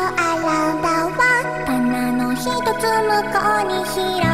あアラウンは花の一つ向こうに広がる